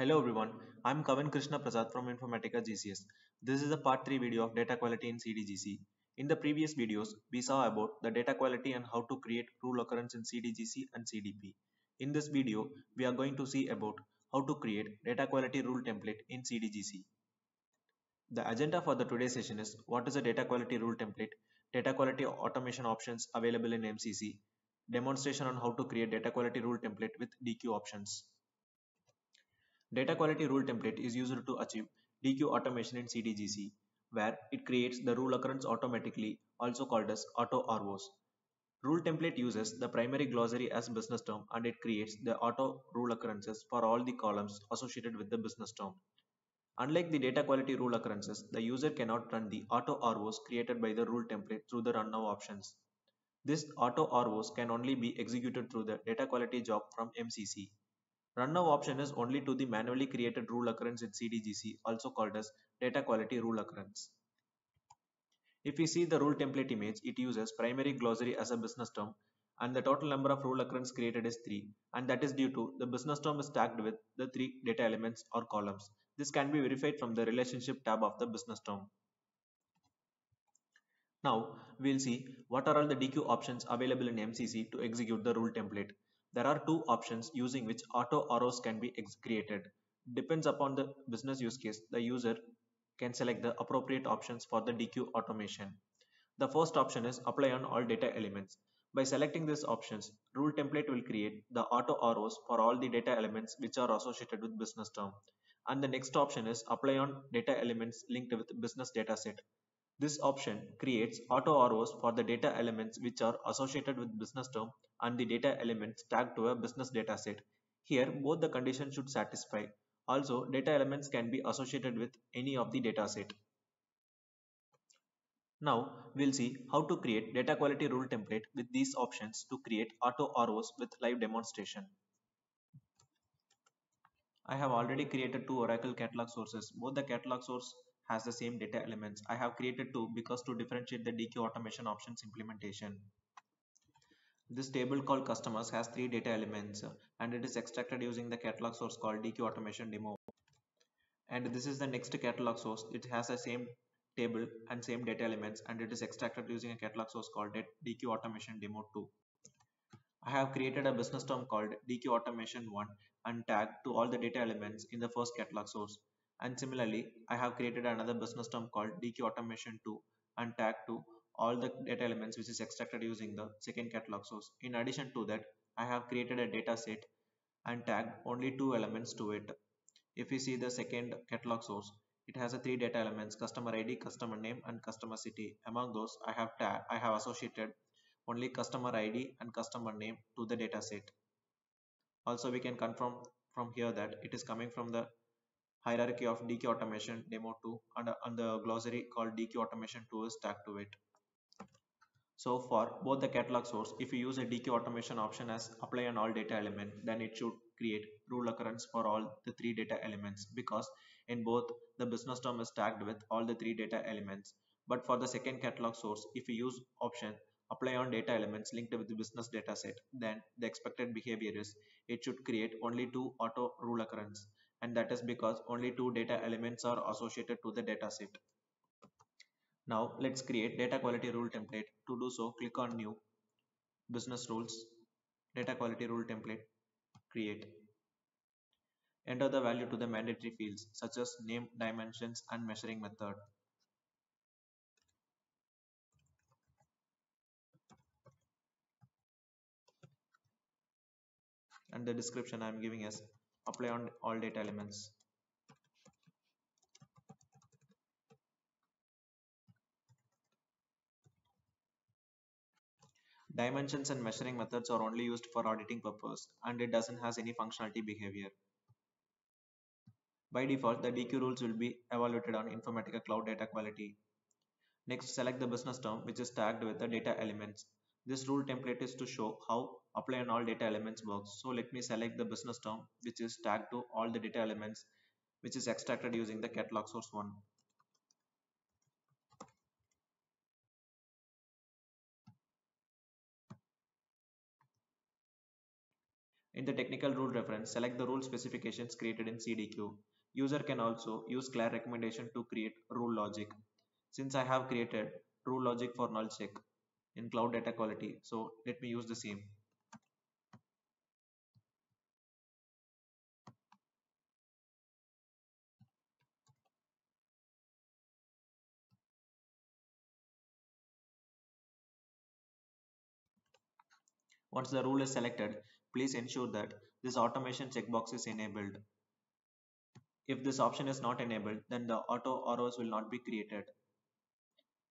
Hello everyone, I'm Kavan Krishna Prasad from Informatica GCS. This is a part 3 video of data quality in CDGC. In the previous videos, we saw about the data quality and how to create rule occurrence in CDGC and CDP. In this video, we are going to see about how to create data quality rule template in CDGC. The agenda for the today's session is what is a data quality rule template, data quality automation options available in MCC, demonstration on how to create data quality rule template with DQ options. Data quality rule template is used to achieve DQ automation in CDGC, where it creates the rule occurrence automatically, also called as auto ROs. Rule template uses the primary glossary as business term and it creates the auto rule occurrences for all the columns associated with the business term. Unlike the data quality rule occurrences, the user cannot run the auto ROs created by the rule template through the run now options. This auto ROs can only be executed through the data quality job from MCC. Run now option is only to the manually created rule occurrence in CDGC, also called as data quality rule occurrence. If we see the rule template image, it uses primary glossary as a business term and the total number of rule occurrence created is 3 and that is due to the business term is tagged with the three data elements or columns. This can be verified from the relationship tab of the business term. Now we'll see what are all the DQ options available in MCC to execute the rule template. There are two options using which auto ROs can be created. Depends upon the business use case, the user can select the appropriate options for the DQ automation. The first option is apply on all data elements. By selecting these options, rule template will create the auto ROs for all the data elements which are associated with business term. And the next option is apply on data elements linked with business dataset. This option creates auto ROs for the data elements which are associated with business term and the data elements tagged to a business dataset. Here both the conditions should satisfy. Also data elements can be associated with any of the dataset. Now we'll see how to create data quality rule template with these options to create auto ROs with live demonstration. I have already created two Oracle catalog sources. Both the catalog source has the same data elements. I have created two because to differentiate the DQ automation options implementation. This table called customers has three data elements and it is extracted using the catalog source called DQ automation demo. And this is the next catalog source. It has the same table and same data elements and it is extracted using a catalog source called DQ automation demo 2. I have created a business term called DQ automation 1 and tagged to all the data elements in the first catalog source. And similarly, I have created another business term called DQ automation 2 and tagged to all the data elements which is extracted using the second catalog source. In addition to that, I have created a data set and tagged only two elements to it. If we see the second catalog source, it has a three data elements customer ID, customer name and customer city. Among those, I have tag I have associated only customer ID and customer name to the data set. Also, we can confirm from here that it is coming from the hierarchy of DQ automation demo 2 and, and the glossary called DQ automation 2 is tagged to it. So for both the catalog source, if you use a DQ automation option as apply on all data element, then it should create rule occurrence for all the three data elements because in both the business term is tagged with all the three data elements. But for the second catalog source, if you use option apply on data elements linked with the business data set, then the expected behavior is it should create only two auto rule occurrence and that is because only two data elements are associated to the dataset. Now let's create data quality rule template. To do so, click on new, business rules, data quality rule template, create. Enter the value to the mandatory fields such as name, dimensions and measuring method. And the description I am giving as apply on all data elements. Dimensions and measuring methods are only used for auditing purpose and it doesn't has any functionality behavior. By default, the DQ rules will be evaluated on Informatica Cloud Data Quality. Next, select the business term which is tagged with the data elements. This rule template is to show how apply on all data elements works. So let me select the business term which is tagged to all the data elements which is extracted using the catalog source one. In the technical rule reference, select the rule specifications created in CDQ. User can also use CLAIRE recommendation to create rule logic. Since I have created rule logic for null check in cloud data quality, so let me use the same. Once the rule is selected, please ensure that this automation checkbox is enabled. If this option is not enabled, then the auto ROs will not be created.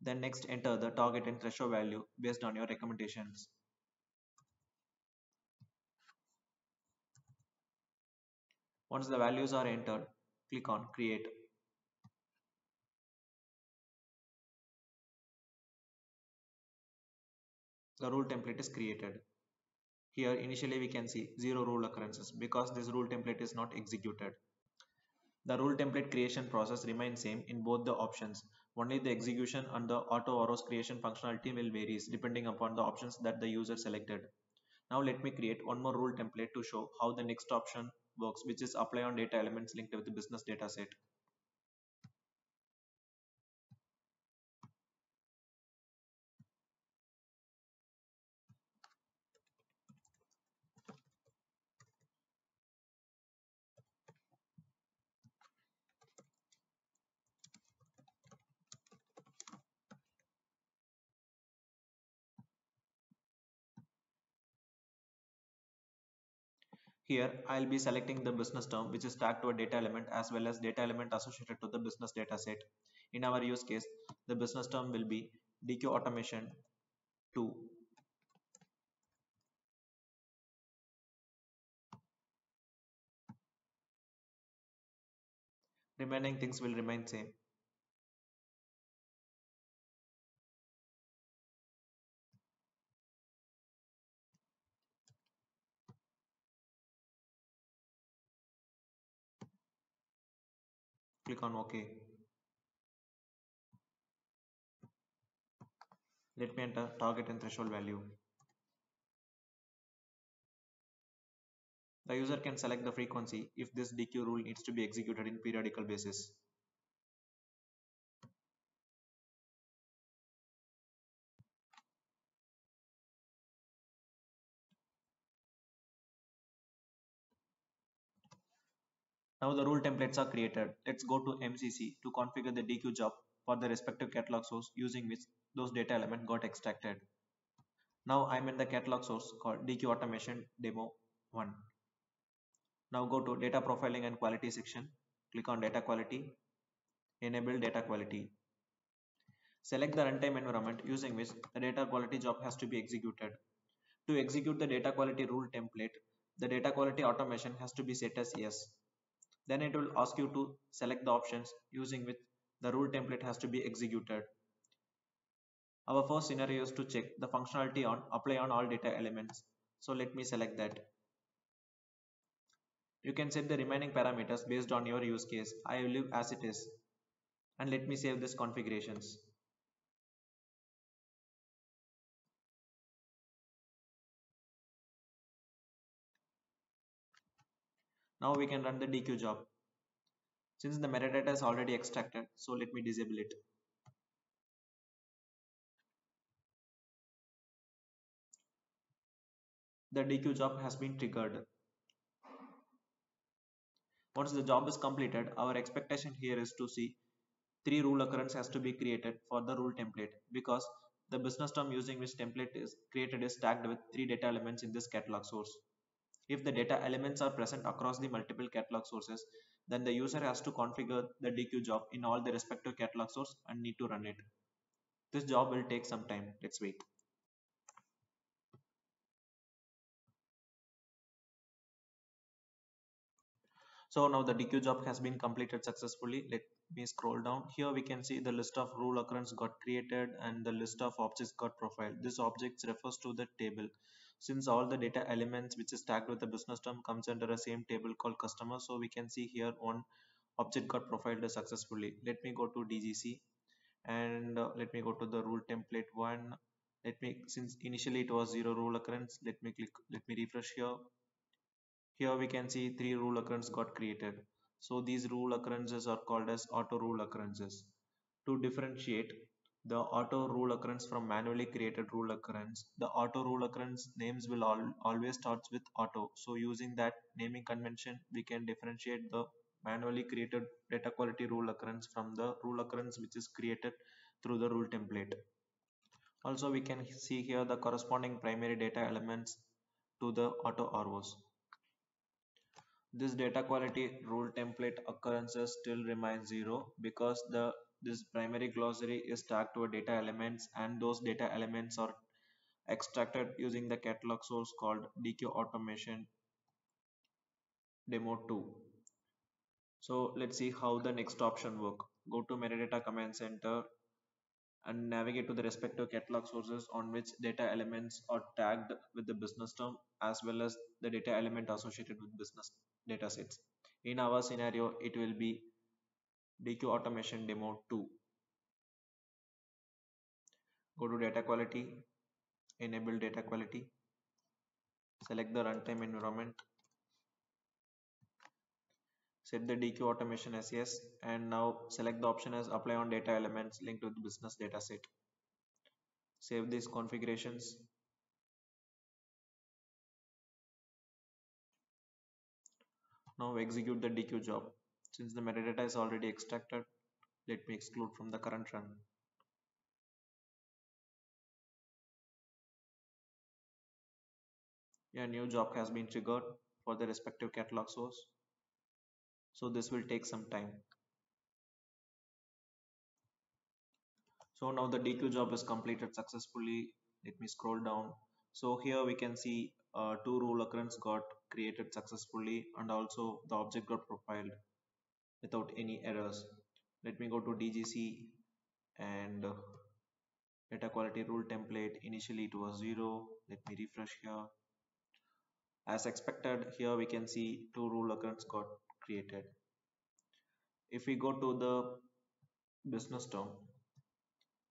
Then next enter the target and threshold value based on your recommendations. Once the values are entered, click on create. The rule template is created. Here initially we can see zero rule occurrences because this rule template is not executed. The rule template creation process remains same in both the options. Only the execution and the auto ROs creation functionality will varies depending upon the options that the user selected. Now let me create one more rule template to show how the next option works which is apply on data elements linked with the business data Here I'll be selecting the business term which is tagged to a data element as well as data element associated to the business data set. In our use case, the business term will be DQ automation 2. Remaining things will remain same. Click on OK. Let me enter target and threshold value. The user can select the frequency if this DQ rule needs to be executed in periodical basis. Now the rule templates are created. Let's go to MCC to configure the DQ job for the respective catalog source using which those data element got extracted. Now I'm in the catalog source called DQ automation demo 1. Now go to data profiling and quality section. Click on data quality. Enable data quality. Select the runtime environment using which the data quality job has to be executed. To execute the data quality rule template, the data quality automation has to be set as yes. Then it will ask you to select the options using which the rule template has to be executed. Our first scenario is to check the functionality on apply on all data elements. So let me select that. You can set the remaining parameters based on your use case. I will leave as it is. And let me save this configurations. Now we can run the DQ job. Since the metadata is already extracted, so let me disable it. The DQ job has been triggered. Once the job is completed, our expectation here is to see three rule occurrence has to be created for the rule template because the business term using which template is created is tagged with three data elements in this catalog source. If the data elements are present across the multiple catalog sources, then the user has to configure the DQ job in all the respective catalog source and need to run it. This job will take some time. Let's wait. So now the DQ job has been completed successfully. Let me scroll down. Here we can see the list of rule occurrence got created and the list of objects got profiled. This objects refers to the table since all the data elements which is tagged with the business term comes under a same table called customer so we can see here one object got profiled successfully let me go to dgc and uh, let me go to the rule template one let me since initially it was zero rule occurrence let me click let me refresh here Here we can see three rule occurrences got created. So these rule occurrences are called as auto rule occurrences. To differentiate the auto rule occurrence from manually created rule occurrence, the auto rule occurrence names will all, always starts with auto. So using that naming convention, we can differentiate the manually created data quality rule occurrence from the rule occurrence which is created through the rule template. Also, we can see here the corresponding primary data elements to the auto ROs. This data quality rule template occurrences still remain zero because the this primary glossary is tagged to a data elements and those data elements are extracted using the catalog source called DQ automation demo 2. So let's see how the next option work. Go to metadata command center and navigate to the respective catalog sources on which data elements are tagged with the business term as well as the data element associated with business datasets. In our scenario, it will be DQ automation demo 2. Go to data quality, enable data quality, select the runtime environment, set the DQ automation as yes and now select the option as apply on data elements linked to the business dataset. Save these configurations Now execute the DQ job. Since the metadata is already extracted, let me exclude from the current run. A new job has been triggered for the respective catalog source. So this will take some time. So now the DQ job is completed successfully. Let me scroll down. So here we can see uh, two rule occurrence got created successfully and also the object got profiled without any errors. Let me go to DGC and uh, data quality rule template. Initially it was zero. Let me refresh here. As expected here we can see two rule occurrence got created. If we go to the business term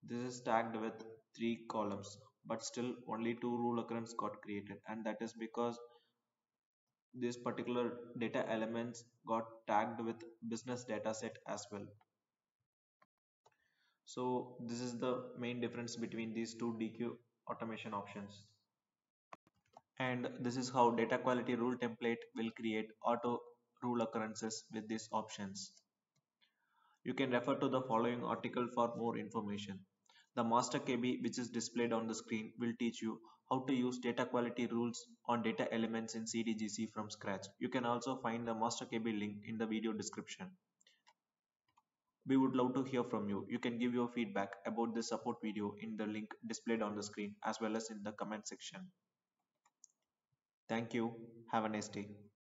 this is tagged with three columns but still only two rule occurrence got created and that is because this particular data elements got tagged with business dataset as well. So this is the main difference between these two DQ automation options. And this is how data quality rule template will create auto rule occurrences with these options. You can refer to the following article for more information the master KB which is displayed on the screen will teach you how to use data quality rules on data elements in CDGC from scratch. You can also find the master KB link in the video description. We would love to hear from you. You can give your feedback about this support video in the link displayed on the screen as well as in the comment section. Thank you. Have a nice day.